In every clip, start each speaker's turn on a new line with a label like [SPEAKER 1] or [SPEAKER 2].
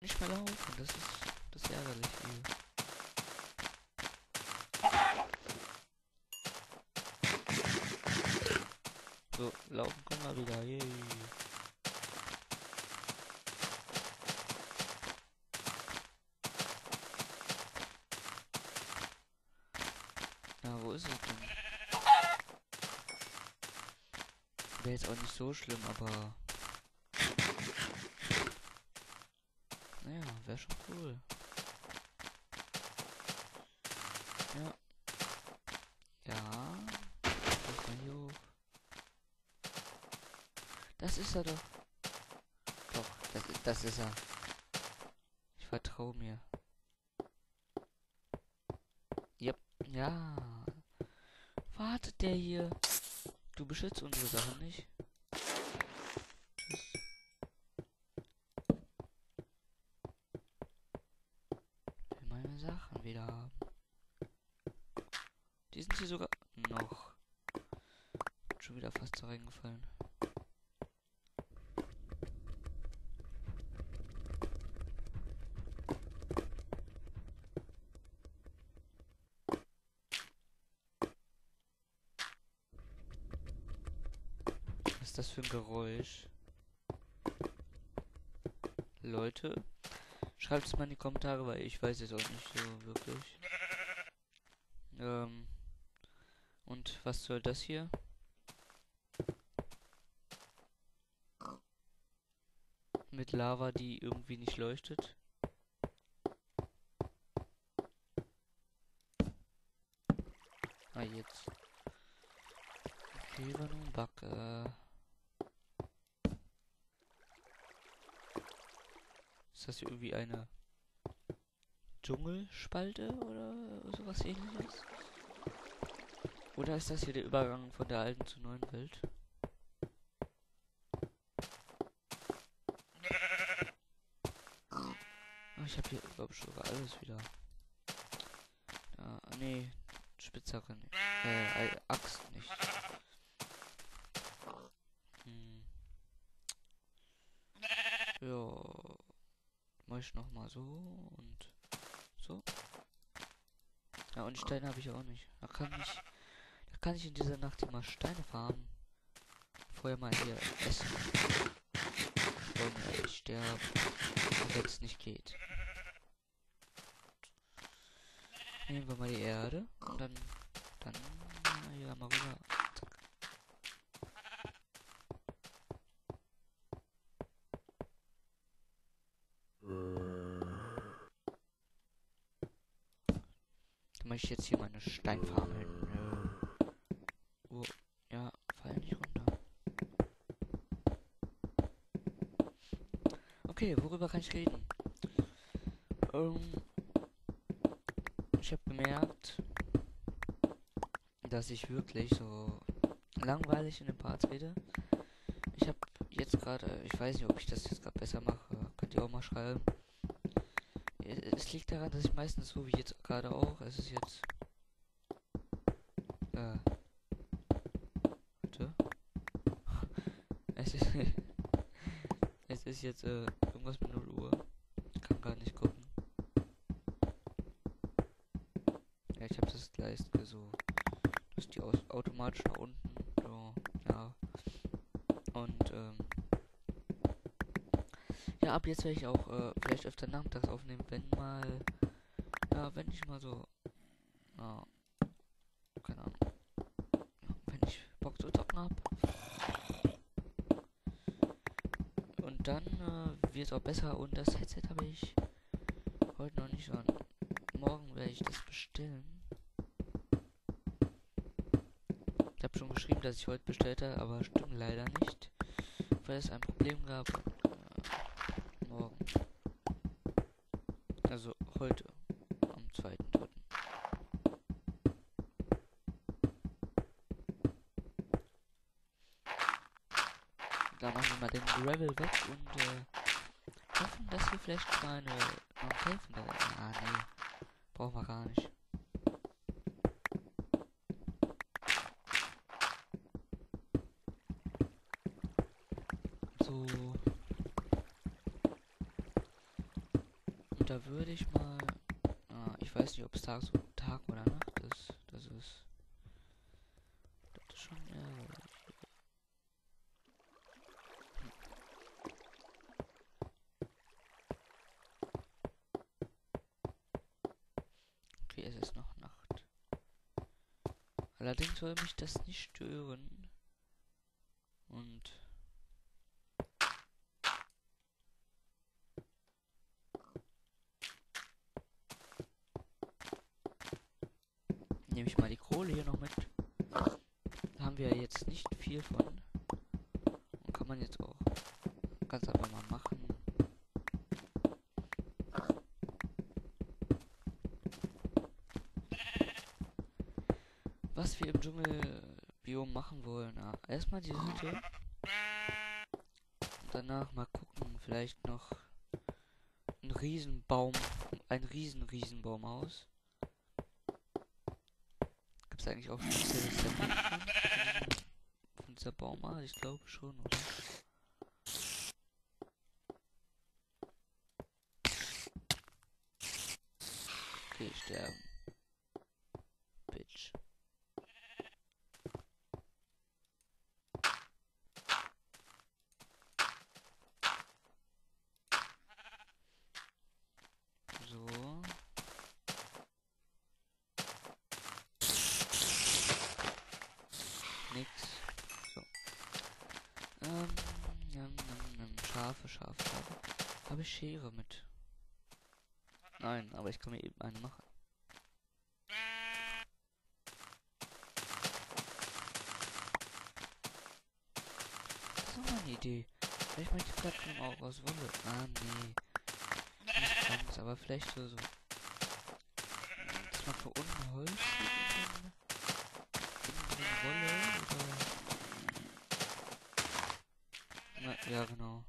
[SPEAKER 1] nicht mehr laufen. Das ist das ärgerlich hier. So, laufen können wir wieder. Yay. Na, wo ist es denn? Wäre jetzt auch nicht so schlimm, aber... Naja, wäre schon cool. Ja. Ja. Lass mal hier hoch. Das ist er doch. Doch, das ist, das ist er. Ich vertraue mir. Yep. Ja. Wartet der hier? Du beschützt unsere Sachen nicht. Wieder haben. Die sind hier sogar noch. Schon wieder fast reingefallen. Was ist das für ein Geräusch? Leute, schreibt es mal in die Kommentare, weil ich weiß es auch nicht so wirklich. Ähm, und was soll das hier? Mit Lava, die irgendwie nicht leuchtet. Ah, jetzt. Okay, war nur ein Bug. Äh. Ist das hier irgendwie eine Dschungelspalte oder sowas ähnliches? Oder ist das hier der Übergang von der alten zur neuen Welt? Oh, ich habe hier, glaube ich, sogar alles wieder. Ja, nee, Spitzhacke nicht. Äh, Axt nicht. Hm. Ja. Mach ich noch mal so und so. Ja, und Steine habe ich auch nicht. Da kann ich, da kann ich in dieser Nacht immer Steine farmen. Vorher mal hier essen. Und ich sterbe. Wenn es nicht geht. Nehmen wir mal die Erde und dann, dann, ja, mal rüber. Mache ich jetzt hier meine Steinfarm. Oh, ja, fall nicht runter. Okay, worüber kann ich reden? Ähm, ich habe bemerkt, dass ich wirklich so langweilig in den Parts rede. Ich habe jetzt gerade, ich weiß nicht, ob ich das jetzt gerade besser mache. Könnt ihr auch mal schreiben. Es liegt daran, dass ich meistens so wie jetzt gerade auch. Es ist jetzt. Äh. Bitte? Es ist. es ist jetzt äh, irgendwas mit 0 Uhr. Ich kann gar nicht gucken. Ja, ich habe das gleich so. Das die aus automatisch nach unten. So, ja. Und ähm. Ja, ab jetzt werde ich auch äh, vielleicht öfter nachmittags aufnehmen, wenn mal, ja, wenn ich mal so, ja, keine Ahnung, wenn ich Bock zu zocken habe. Und dann äh, wird es auch besser und das Headset habe ich heute noch nicht an. Morgen werde ich das bestellen. Ich habe schon geschrieben, dass ich heute bestellt habe, aber stimmt leider nicht, weil es ein Problem gab morgen. Also heute, am 2.3. Da machen wir mal den Gravel weg und äh, hoffen, dass wir vielleicht mal eine helfen. Ah, nee. Brauchen wir gar nicht. So. da würde ich mal. Ah, ich weiß nicht, ob es Tag, Tag oder Nacht ist. Das ist. Das ist schon ärgerlich. Okay, es ist noch Nacht. Allerdings soll mich das nicht stören. Und nehme ich mal die Kohle hier noch mit. Da haben wir jetzt nicht viel von. Und kann man jetzt auch ganz einfach mal machen. Was wir im Dschungelbiom machen wollen. Ja, erstmal die Hütte. Danach mal gucken, vielleicht noch ein Riesenbaum, ein riesen Riesenbaum aus. Gibt es eigentlich auch spezielles von dieser Baumart? Ich glaube schon, oder? Habe ich Schere mit? Nein, aber ich kann mir eben eine machen. Das ist mal eine Idee. Vielleicht mache ich die Plattform auch aus Wolle. Ah, nee. Ganz, aber vielleicht so, so. Dass man von unten Holz Wolle oder. Na, ja, genau.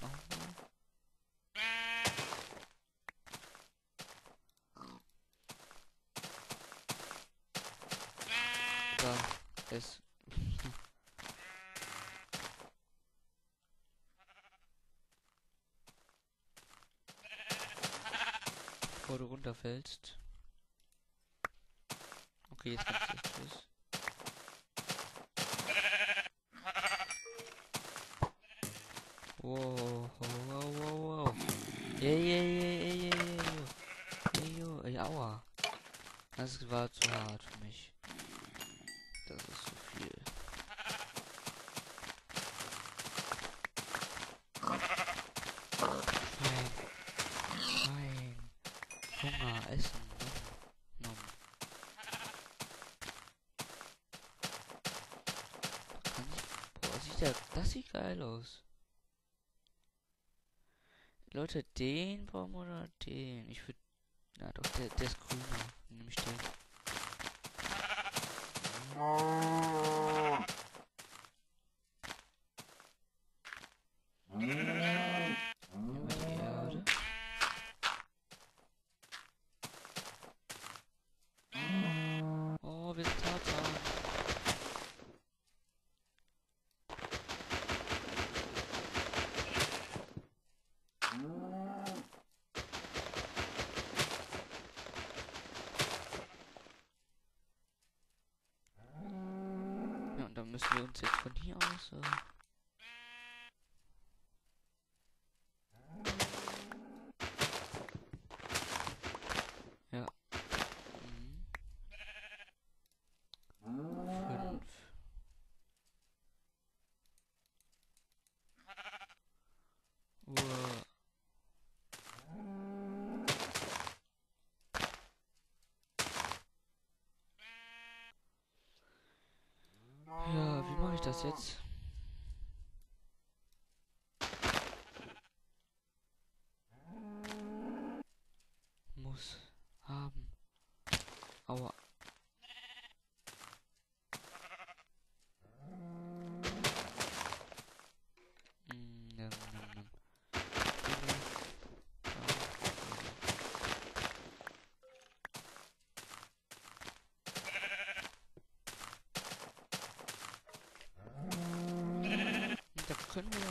[SPEAKER 1] Machen wir. Da ist. Bevor du runterfällst. Okay, jetzt kannst du tschüss. Wow, wow, wow, wow. Ey, ey, ey, ey, ey, ey, yo. Ey, yo, ey, aua. Das war zu hart für mich. Das ist zu viel. Nein. Nein. Hunger, Essen. Nom. Nom. Kann ich, boah, sieht der, das sieht geil aus. Leute, den Baum oder den? Ich würde, na doch, der, der ist grüner. Nämlich den. Müssen wir uns jetzt von hier aus. Äh mache ich das jetzt?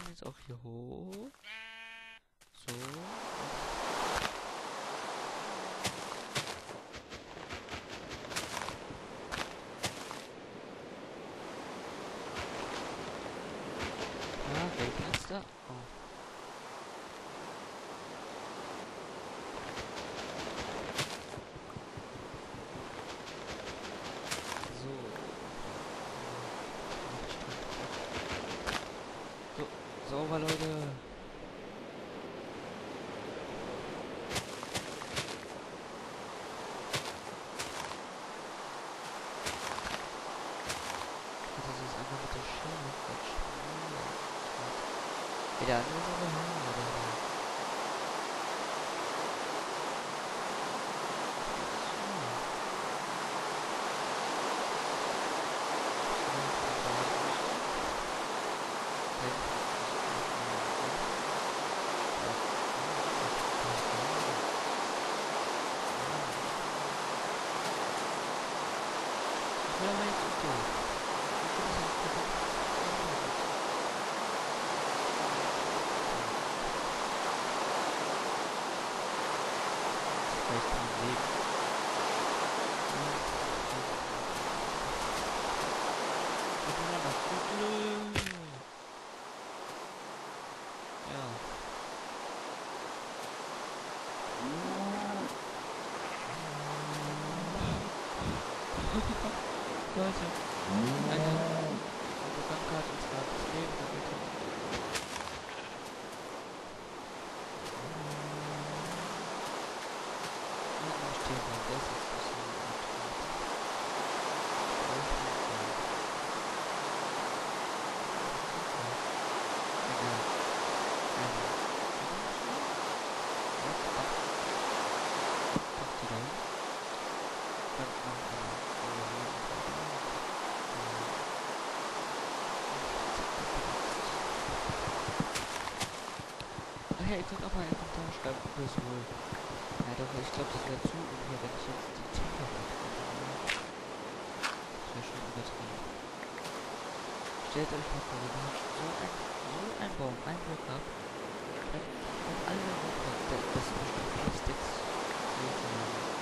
[SPEAKER 1] dann jetzt auch hier hoch. So. Ah, ja, wer Platz da? Oh. versuche es einfach mit der Schiene. Wieder andere Sache haben oder hier. Thank you. Könnt auch mal einen Kommentar schreiben, ob das wohl. Ja doch, ich glaube, das wäre zu unfair, wenn ich jetzt die mitnehme. Das wäre schon übertrieben. Stellt euch mal vor, wir machen so ein, so ein Baum, ein Block ab. Kommen alle runter. Das, sind bestimmt vier